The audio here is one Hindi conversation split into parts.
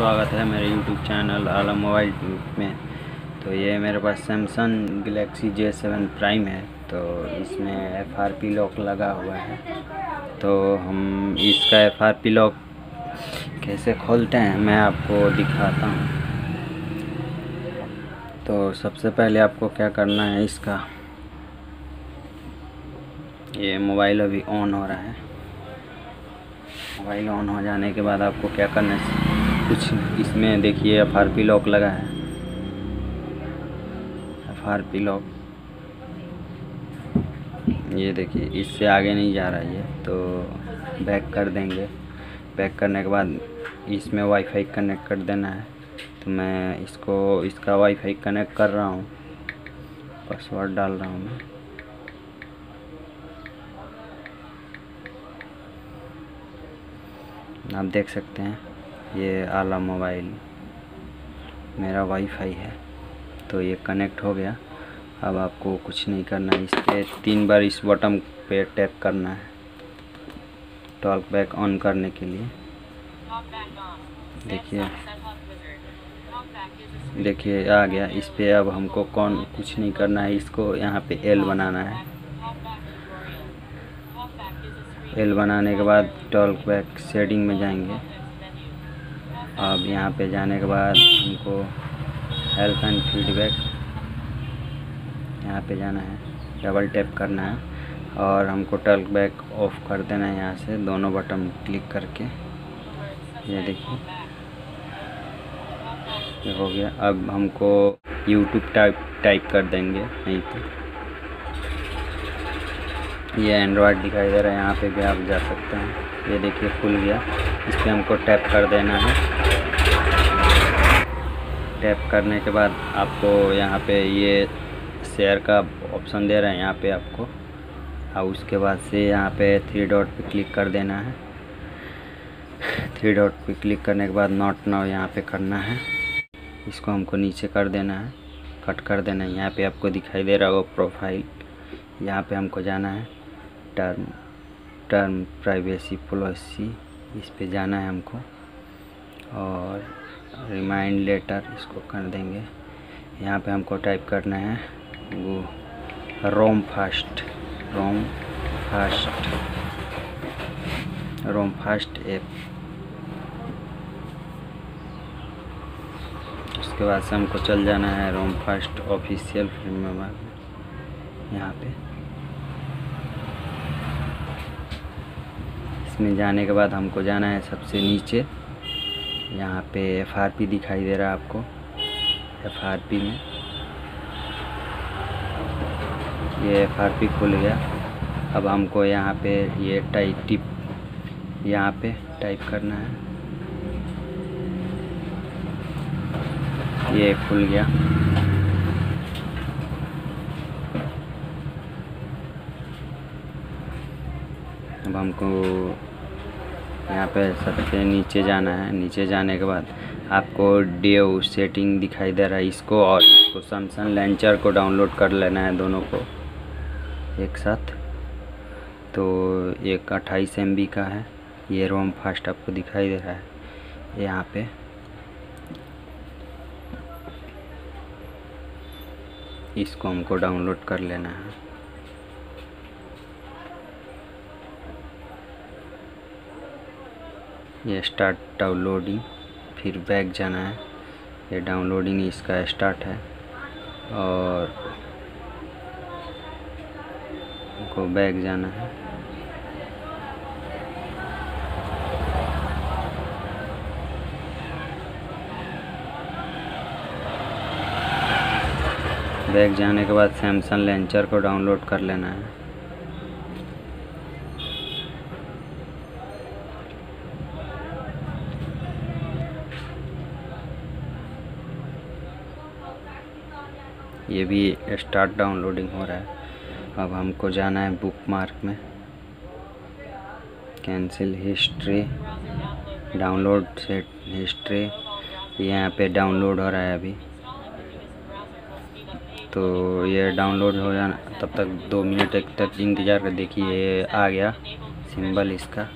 स्वागत है मेरे यूट्यूब चैनल आलम मोबाइल में। तो ये मेरे पास Samsung Galaxy J seven prime है तो इसमें एफ़ आर पी लॉक लगा हुआ है। तो हम इसका एफ़ आर पी लॉक कैसे खोलते हैं, मैं आपको दिखाता हूँ। तो सबसे पहले आपको क्या करना है इसका? ये मोबाइल अभी ऑन हो रहा है। मोबाइल ऑन हो जाने के बाद आपको क्या करना है? कुछ इसमें देखिए एफ़ आर पी लॉक लगा है। एफ़ आर पी लॉक ये देखिए, इससे आगे नहीं जा रहा ये तो बैक कर देंगे। बैक करने के बाद इसमें वाईफाई कनेक्ट कर देना है। तो मैं इसको, इसका वाईफाई कनेक्ट कर रहा हूँ। पासवर्ड डाल रहा हूँ मैं। आप देख सकते हैं। ये आला मोबाइल मेरा वाईफाई है तो ये कनेक्ट हो गया। अब आपको कुछ नहीं करना है, इसके तीन बार इस बटन पे टैप करना है टॉक बैक ऑन करने के लिए। देखिए देखिए, आ गया। इस पर अब हमको कौन कुछ नहीं करना है, इसको यहाँ पे एल बनाना है। एल बनाने के बाद टॉल्क बैक शेडिंग में जाएँगे। अब यहाँ पे जाने के बाद हमको हेल्प एंड फीडबैक यहाँ पे जाना है डबल टैप करना है और हमको टल्क बैक ऑफ़ कर देना है यहाँ से, दोनों बटन क्लिक करके। ये देखिए, ये हो गया। अब हमको यूट्यूब टाइप टाइप कर देंगे यहीं पे। ये एंड्रॉयड दिखाई दे रहा है, यहाँ पे भी आप जा सकते हैं। ये देखिए खुल गया। इस पर हमको टैप कर देना है। टैप करने के बाद आपको यहाँ पे ये शेयर का ऑप्शन दे रहा है यहाँ पे आपको। और उसके बाद से यहाँ पे थ्री डॉट पे क्लिक कर देना है। थ्री डॉट पे क्लिक करने के बाद नॉट नाउ यहाँ पे करना है। इसको हमको नीचे कर देना है। कट कर देना है। यहाँ पे आपको दिखाई दे रहा होगा प्रोफ़ाइल यहाँ पे हमको जाना है। टर्म टर्म प्राइवेसी पॉलिसी, इस पे जाना है हमको। और रिमाइंड लेटर इसको कर देंगे। यहाँ पे हमको टाइप करना है वो ROM fast ROM fast ROM fast app. उसके बाद से हमको चल जाना है रोम फास्ट ऑफिशियल फ़िल्म यहाँ पे। इसमें जाने के बाद हमको जाना है सबसे नीचे। यहाँ पे एफ़ आर पी दिखाई दे रहा है आपको एफ़ आर पी में। ये एफ़ खुल गया। अब हमको यहाँ पे ये टाइप टिप यहाँ पे टाइप करना है। ये खुल गया। अब हमको यहाँ पे सबसे नीचे जाना है। नीचे जाने के बाद आपको डेव सेटिंग दिखाई दे रहा है इसको और इसको सैमसंग लेंचर को डाउनलोड कर लेना है दोनों को। एक साथ। तो एक अट्ठाईस एम का है। ये रोम फास्ट आपको दिखाई दे रहा है। यहाँ पे। इसको हमको डाउनलोड कर लेना है। ये स्टार्ट डाउनलोडिंग फिर बैक जाना है। ये डाउनलोडिंग इसका स्टार्ट है। और को बैक जाना है। बैग जाने के बाद सैमसंग लेंचर को डाउनलोड कर लेना है। ये भी स्टार्ट डाउनलोडिंग हो रहा है। अब हमको जाना है बुक मार्क में cancel history download set history यहाँ पे डाउनलोड हो रहा है अभी। तो ये डाउनलोड हो जाना, तब तक दो मिनट एक तक इंतज़ार कर, देखिए ये आ गया सिंबल इसका।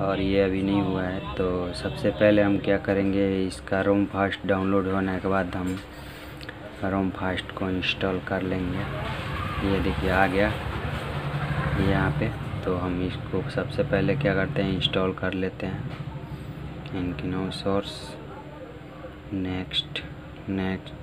और ये अभी नहीं हुआ है तो सबसे पहले हम क्या करेंगे, इसका रोम फास्ट डाउनलोड होने के बाद हम रोम फास्ट को इंस्टॉल कर लेंगे। ये देखिए आ गया यहाँ पे। तो हम इसको सबसे पहले क्या करते हैं इंस्टॉल कर लेते हैं। इनकी सोर्स नेक्स्ट नेक्स्ट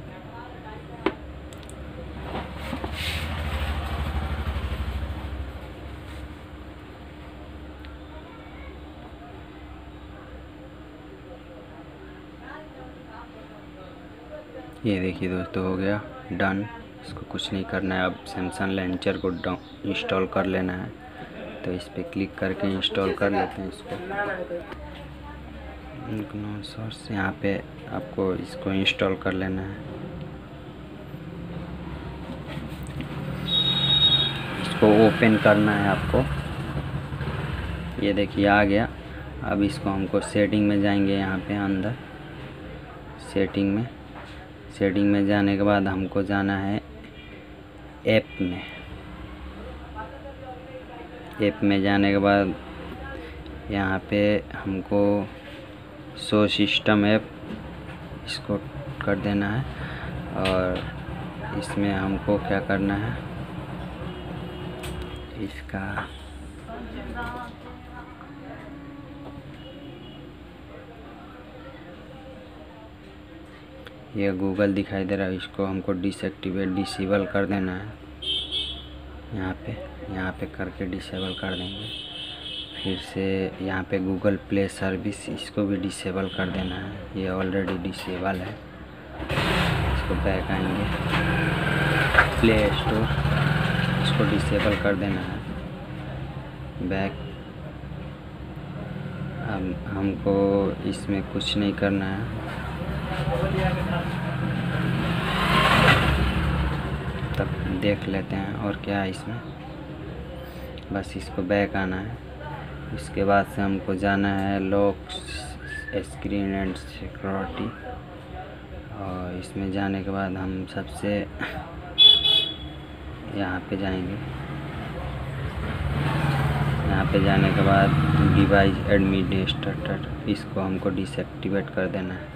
ये देखिए दोस्तों, हो गया डन। इसको कुछ नहीं करना है। अब सैमसंग लेंचर को इंस्टॉल कर लेना है। तो इस पर क्लिक करके इंस्टॉल कर लेते हैं इसको। सोर्स यहाँ पे आपको इसको इंस्टॉल कर लेना है। इसको ओपन करना है आपको। ये देखिए, आ गया। अब इसको हमको सेटिंग में जाएँगे यहाँ पे अंदर। सेटिंग में। सेटिंग में जाने के बाद हमको जाना है ऐप में। ऐप में जाने के बाद यहाँ पे हमको शो सिस्टम ऐप इसको कर देना है और इसमें हमको क्या करना है? इसका ये गूगल दिखाई दे रहा है, इसको हमको डिसएक्टिवेट, डिसेबल कर देना है। यहाँ पे यहाँ पे करके डिसेबल कर देंगे। फिर से यहाँ पे गूगल प्ले सर्विस, इसको भी डिसेबल कर देना है। ये ऑलरेडी डिसेबल है। इसको बैक आएँगे। प्ले स्टोर इसको डिसेबल कर देना है। बैक अब हमको इसमें कुछ नहीं करना है। तब देख लेते हैं और क्या है इसमें। बस इसको बैक आना है। उसके बाद से हमको जाना है लॉक स्क्रीन एंड सिक्योरिटी। और इसमें जाने के बाद हम सबसे यहाँ पे जाएँगे। यहाँ पे जाने के बाद डिवाइस एडमिनिस्ट्रेटर, इसको हमको डिसएक्टिवेट कर देना है।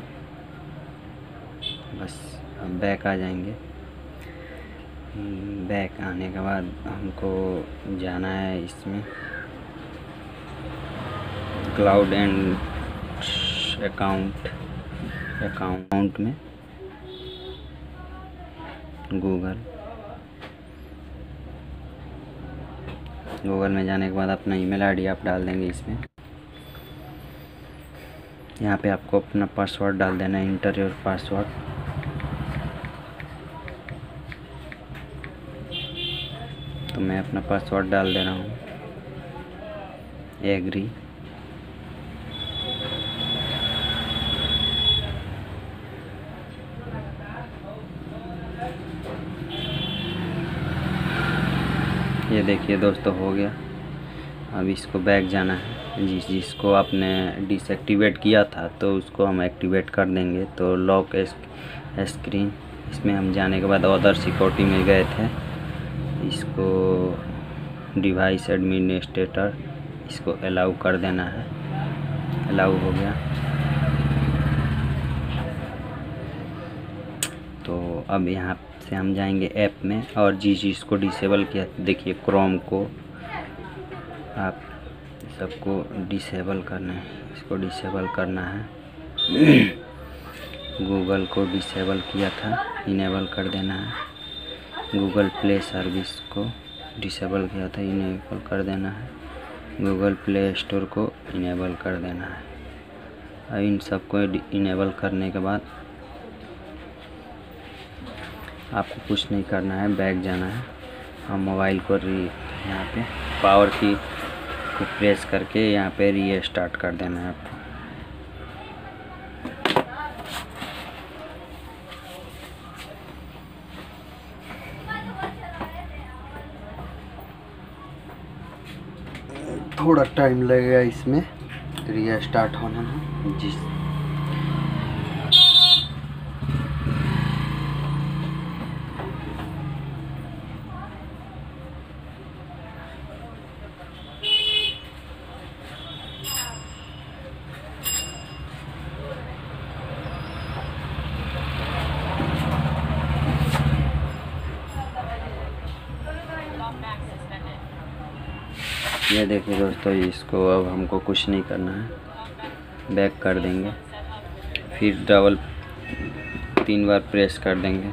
बस हम बैक आ जाएँगे। बैक आने के बाद हमको जाना है इसमें। क्लाउड एंड अकाउंट अकाउंट में। गूगल गूगल में जाने के बाद अपना ईमेल आईडी आप डाल देंगे इसमें। यहाँ पे आपको अपना पासवर्ड डाल देना इंटर योर पासवर्ड तो मैं अपना पासवर्ड डाल दे रहा हूँ। एग्री ये देखिए दोस्तों, हो गया। अब इसको बैक जाना है। जिस जिसको आपने डिसएक्टिवेट किया था तो उसको हम एक्टिवेट कर देंगे। तो लॉक स्क्रीन इसमें हम जाने के बाद अदर सिक्योरिटी में गए थे। इसको डिवाइस एडमिनिस्ट्रेटर इसको अलाउ कर देना है। अलाउ हो गया। तो अब यहाँ से हम जाएँगे ऐप में और जिस चीज़ को डिसेबल किया। देखिए क्रोम को आप सबको डिसेबल करना है। इसको डिसेबल करना है। गूगल को डिसेबल किया था। इनेबल कर देना है। गूगल प्ले सर्विस को डिसेबल किया था, इनेबल कर देना है। गूगल प्ले स्टोर को इनेबल कर देना है। और इन सबको इनेबल करने के बाद आपको कुछ नहीं करना है, बैग जाना है। और मोबाइल को री, यहाँ पे पावर की को प्रेस करके यहाँ पे री स्टार्ट कर देना है आपको। थोड़ा टाइम लगेगा इसमें रिया स्टार्ट होने में जिस ये देखिए दोस्तों, इसको अब हमको कुछ नहीं करना है। बैक कर देंगे। फिर डबल तीन बार प्रेस कर देंगे।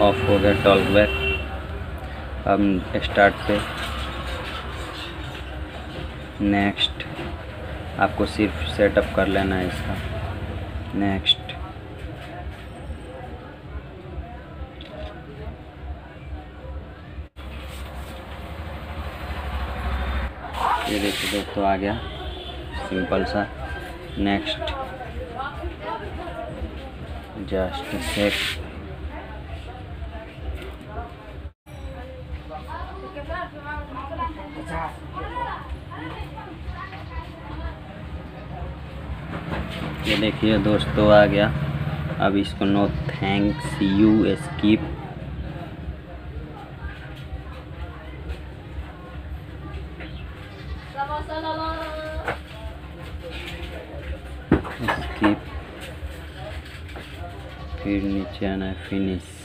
ऑफ़ हो गया टॉल बैक अब स्टार्ट पे। नेक्स्ट आपको सिर्फ़ सेटअप कर लेना है इसका। नेक्स्ट दोस्तों आ गया। सिंपल सा। नेक्स्ट जस्ट सेक ये देखिए दोस्तों आ गया। अब इसको नो थैंक्स यू स्कीप आना है फिनिश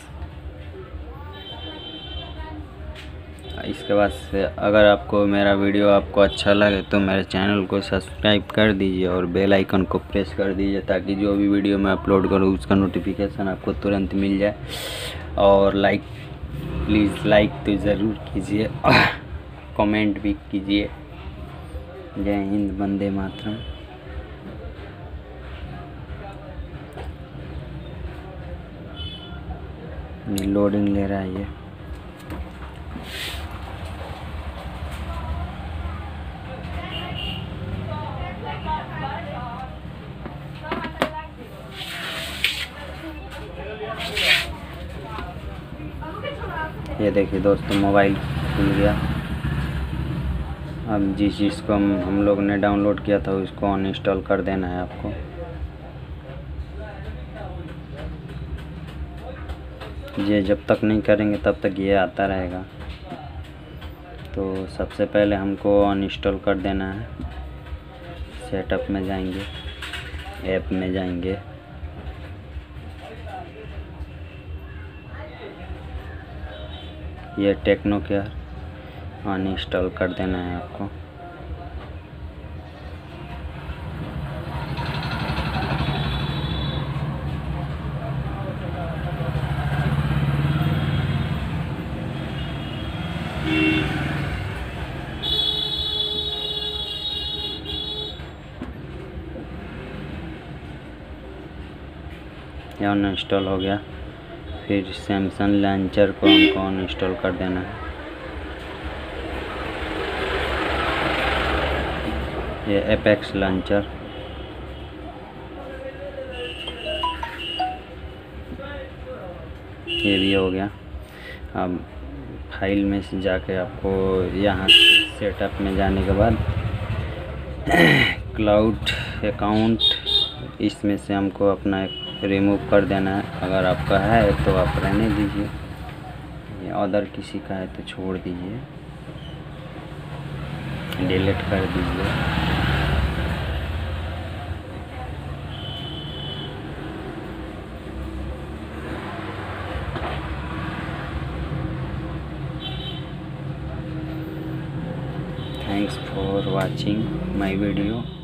इसके बाद से अगर आपको मेरा वीडियो आपको अच्छा लगे तो मेरे चैनल को सब्सक्राइब कर दीजिए और बेल आइकन को प्रेस कर दीजिए ताकि जो भी वीडियो मैं अपलोड करूँ, उसका नोटिफिकेशन आपको तुरंत मिल जाए। और लाइक प्लीज़ लाइक तो ज़रूर कीजिए कमेंट भी कीजिए। जय हिंद, वंदे मातरम। लोडिंग ले रहा है ये। ये देखिए दोस्तों मोबाइल खुल गया। अब जिस चीज़ को हम हम लोग ने डाउनलोड किया था, उसको अनइंस्टॉल कर देना है आपको। ये जब तक नहीं करेंगे तब तक ये आता रहेगा। तो सबसे पहले हमको अनइंस्टॉल कर देना है। सेटअप में जाएँगे। ऐप में जाएँगे। ये टेक्नो केयर अनइंस्टॉल कर देना है आपको। ये अनइंस्टॉल हो गया? फिर सैमसंग लॉन्चर को हमको अनइंस्टॉल कर देना है। ये एपेक्स लॉन्चर ये भी हो गया। अब फ़ाइल में से जाके आपको यहाँ सेटअप में जाने के बाद क्लाउड अकाउंट इसमें से हमको अपना एक रिमूव कर देना है। अगर आपका है तो आप रहने दीजिए। या अदर किसी का है तो छोड़ दीजिए। डिलीट कर दीजिए। Thanks for watching my video.